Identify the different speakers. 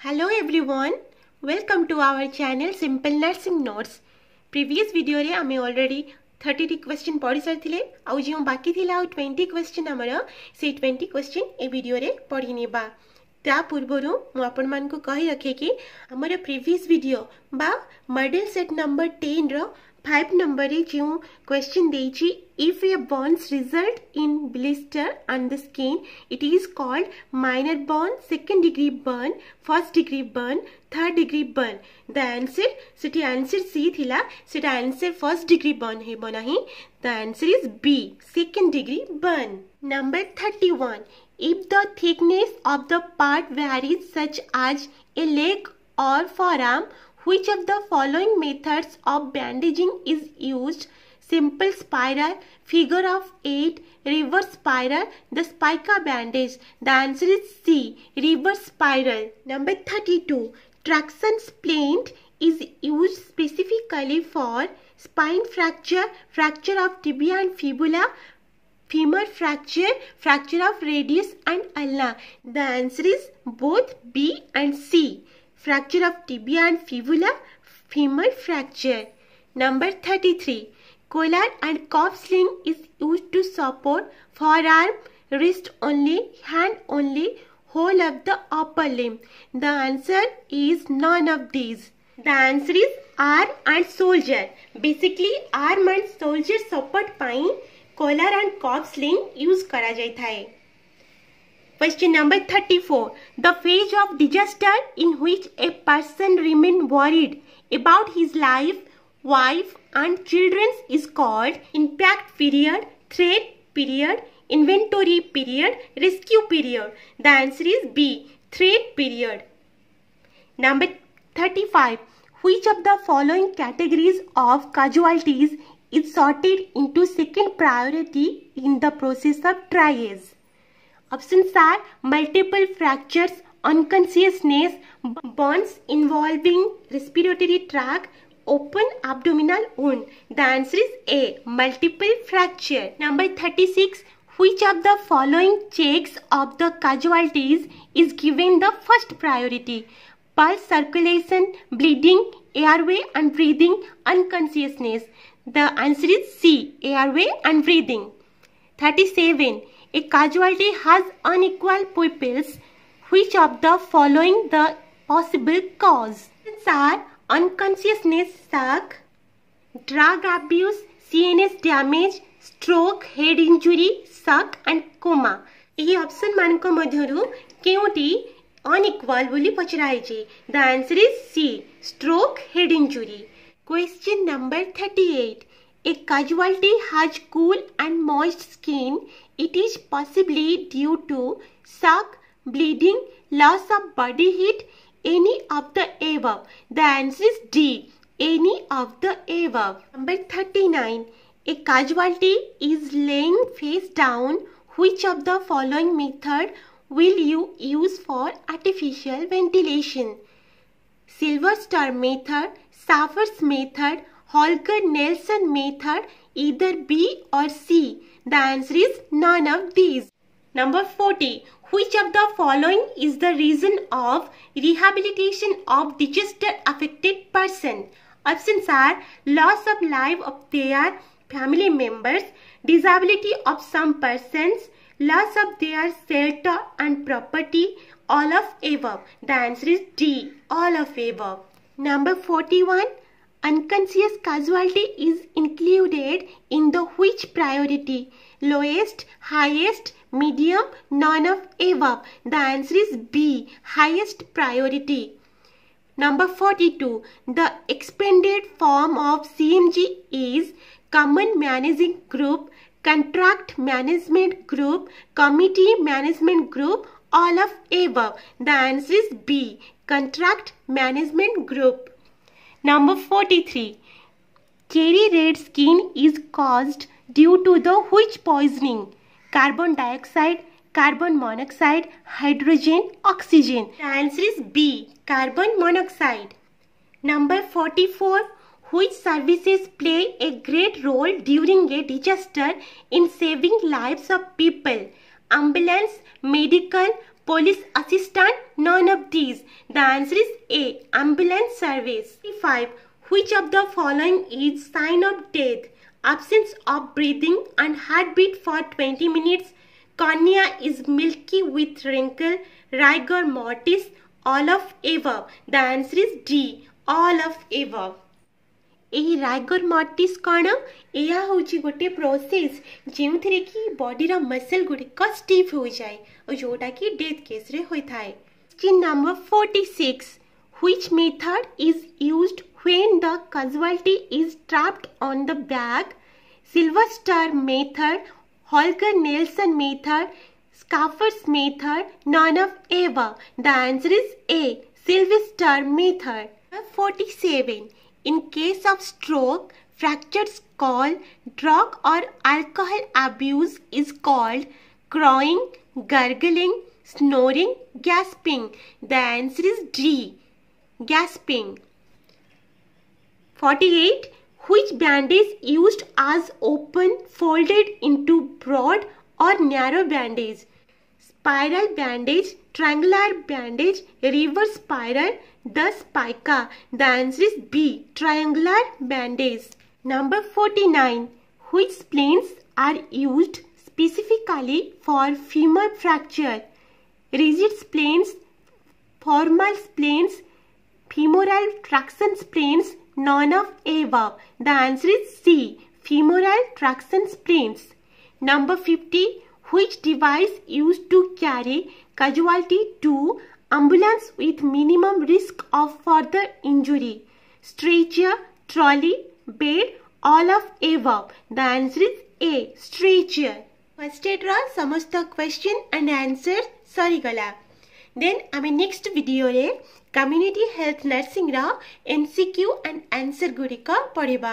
Speaker 1: Hello everyone welcome to our channel simple nursing notes previous video रे आम already 30 T question पढ़ी सारी आउ जो बाकी थिला ट्वेंटी क्वेश्चन आमर से 20 क्वेश्चन ए भिडियो रे पढ़ी नेबा ता पूर्वर मुझे मानू कही रखे कि आमर प्रिवियस भिडियो बा मॉडल सेट नंबर टेन रो फाइव नंबर जो क्वेश्चन देची if a bones result in blister on the skin it is called minor burn second degree burn first degree burn third degree burn the answer Sethi answer C थिला सेटा answer first degree burn हे नाही the answer is B second degree burn number 31 if the thickness of the part varies such as a leg or forearm which of the following methods of bandaging is used simple spiral, figure of 8, reverse spiral, the spica bandage. The answer is C, reverse spiral. Number 32, traction splint is used specifically for spine fracture, fracture of tibia and fibula, femur fracture, fracture of radius and ulna. The answer is both B and C Fracture of tibia and fibula, femur fracture. Number 33. Collar and cuff sling is used to support forearm, wrist only, hand only, whole of the upper limb. The answer is none of these. The answer is arm and soldier. Basically, arm and soldier support ପାଇଁ collar and cuff sling use करा ଯାଇଥାଏ. Question number 34. The phase of disaster in which a person remain worried about his life, wife and children is called impact period, threat period, inventory period, rescue period. The answer is B. Threat period. Number 35. Which of the following categories of casualties is sorted into second priority in the process of triage? Options are multiple fractures, unconsciousness, burns involving respiratory tract, open abdominal wound. The answer is A. Multiple fracture. Number 36. Which of the following checks of the casualties is given the first priority? Pulse circulation, bleeding, airway and breathing, unconsciousness. The answer is C. Airway and breathing. 37. A casualty has unequal pupils. Which of the following the possible cause? Answers are unconsciousness shock, drug abuse, CNS damage, stroke, head injury, shock and coma. ଏହି option ମାନଙ୍କ ମଧ୍ୟରୁ କେଉଁଟି ଅନଇକ୍ୱାଲ ବୋଲି ପଚରା ହେଇଛି the answer is C stroke head injury question number thirty eight A casualty has cool and moist skin. It is possibly due to shock, bleeding, loss of body heat, any of the above. The answer is D. Any of the above. Number 39. A casualty is laying face down. Which of the following method will you use for artificial ventilation? Silvester method, Schafer's method, Holger Nielsen method, either B or C. The answer is none of these. Number 40. Which of the following is the reason of rehabilitation of disaster affected person? Options are loss of life of their family members, disability of some persons, loss of their shelter and property, all of above. The answer is D, all of above. Number 41. Unconscious casualty is included in the which priority? Lowest, highest, medium, none of above. The answer is B, highest priority. Number 42. The expanded form of CMG is Common Managing Group, Contract Management Group, Committee Management Group, all of above. The answer is B, Contract Management Group. Number 43. Cherry red skin is caused due to the which poisoning? Carbon dioxide, carbon monoxide, hydrogen, oxygen. The answer is B. Carbon monoxide. Number 44. Which services play a great role during a disaster in saving lives of people? Ambulance, medical, police assistant, none of these. The answer is A. Ambulance service. 5. Which of the following is sign of death? Absence of breathing and heartbeat for 20 minutes. Cornea is milky with wrinkle. Rigor mortis. All of above. The answer is D. All of above. ଏହି ରାଇଗର ମର୍ଟିସ୍ କ'ଣ ଏହା ହେଉଛି ଗୋଟେ process ଯେଉଁଥିରେ କି ବଡିର muscle ଗୁଡ଼ିକ stiff ହୋଇଯାଏ ଓ ଯେଉଁଟାକି ଡେଥ୍ କେସ୍ରେ ହୋଇଥାଏ Question number 46. Which method is used when the casualty is trapped on the back? Sylvester method, Holger Nelson method, Scaffer's method, none of above. The answer is A. Sylvester method. 47. In case of stroke, fractured skull, drug or alcohol abuse is called crowing, gurgling, snoring, gasping. The answer is D. Gasping. 48. Which bandage used as open, folded into broad or narrow bandage? Spiral bandage, triangular bandage, reverse spiral, the spica. The answer is B. Triangular bandage. Number 49. Which splints are used specifically for femur fracture? Rigid splints, formal splints, femoral traction splints, none of above. The answer is C. Femoral traction splints. Number 50 which device used to carry casualty to ambulance with minimum risk of further injury? Stretcher trolley bed all of above. The answer is a stretcher. First I draw some of question and answer. Sorry gala. Then i mean next video community health nursing ra MCQ and answer gurika padiba